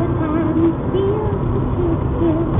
the time feels to kiss you.